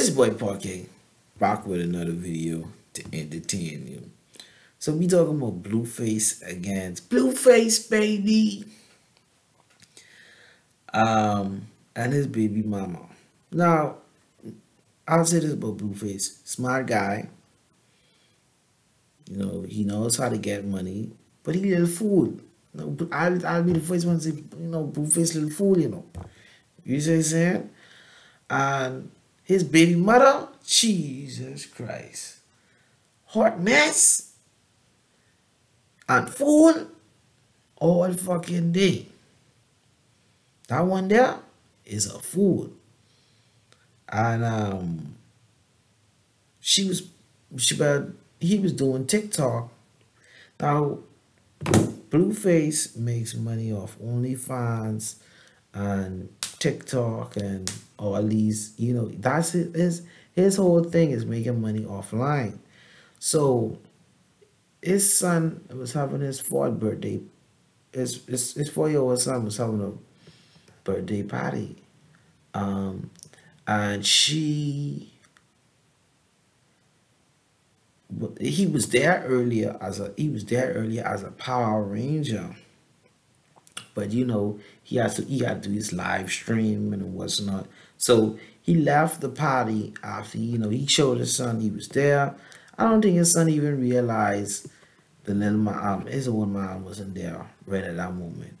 It's boy Parquet back with another video to entertain you. So we talking about Blueface against Blueface baby. Um and his baby mama. Now I'll say this about Blueface. Smart guy. You know, he knows how to get money, but he little fool. I'll, I'll be the first one to say, you know, Blueface little fool, you know. You see what I'm saying? And his baby mother, Jesus Christ. Hot mess. And fool all fucking day. That one there is a fool. And um she was she but he was doing TikTok. Now Blueface makes money off OnlyFans and TikTok and or at least you know that's his his whole thing is making money offline. So his son was having his fourth birthday. His his, his four year old son was having a birthday party, um, and she he was there earlier as a he was there earlier as a Power Ranger but you know he has to he had to do his live stream and what's not so he left the party after you know he showed his son he was there. I don't think his son even realized the little mom um, his old mom wasn't there right at that moment.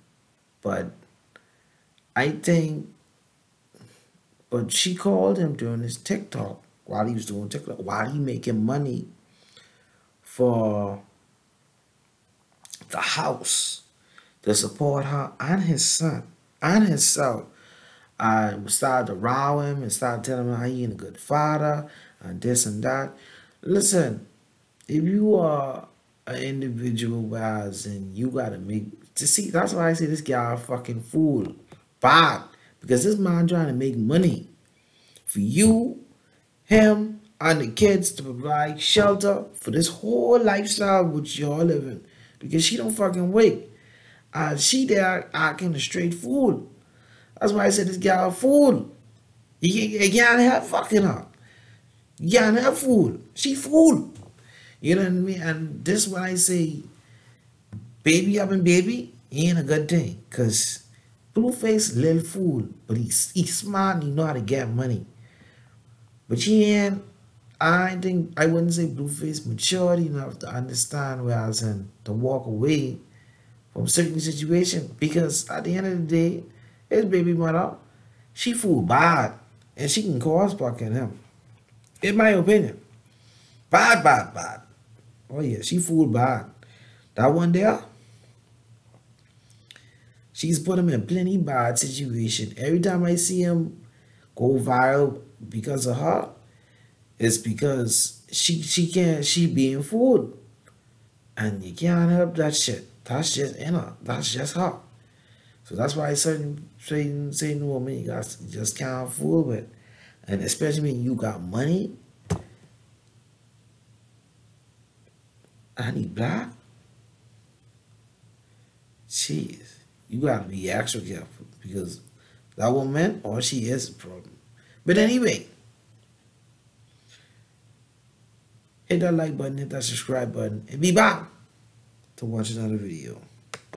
But i think but she called him during his tiktok while he was doing tiktok while he making money for the house to support her and his son and himself. I started to row him and started telling him how he ain't a good father and this and that. Listen, if you are an individual wise and you gotta make to see that's why I say this guy a fucking fool. Bad. Because this man trying to make money for you, him, and the kids to provide shelter for this whole lifestyle which y'all living. Because she don't fucking wait. And she there acting a straight fool. That's why I said this guy a fool. You, you can't have fucking her. You can't have fool. She fool. You know what I mean? And this why I say baby up and baby ain't a good thing. Cause Blueface little fool, but he's he's smart he know how to get money. But she ain't I think I wouldn't say Blueface mature enough to understand where I was in to walk away from certain situation because at the end of the day, his baby mother, she fool bad and she can cause fucking him. In my opinion. Bad, bad, bad. Oh yeah, she fool bad. That one there, she's put him in plenty bad situation. Every time I see him go viral because of her, it's because she she can't she being fooled. And you can't help that shit. That's just in her. That's just her. So that's why certain certain certain women you got just can't fool with. And especially when you got money. He black. Jeez. You gotta be extra careful because that woman or she is a problem. But anyway. Hit that like button, hit that subscribe button, and be back to watch another video.